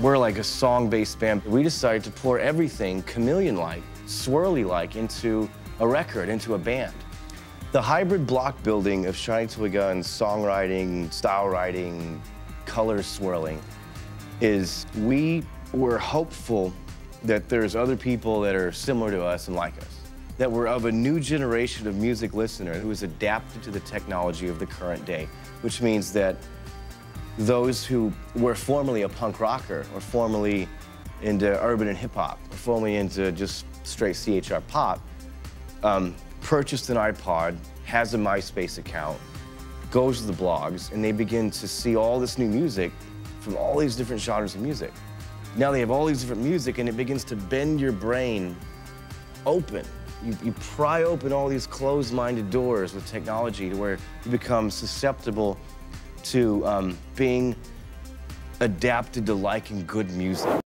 We're like a song-based band. We decided to pour everything chameleon-like, swirly-like into a record, into a band. The hybrid block building of Shiny Toy Guns' songwriting, style writing, color swirling is we were hopeful that there's other people that are similar to us and like us, that we're of a new generation of music listener who is adapted to the technology of the current day, which means that those who were formerly a punk rocker or formerly into urban and hip hop or formerly into just straight CHR pop um, purchased an iPod, has a MySpace account, goes to the blogs, and they begin to see all this new music from all these different genres of music. Now they have all these different music, and it begins to bend your brain open. You, you pry open all these closed-minded doors with technology to where you become susceptible to um, being adapted to liking good music.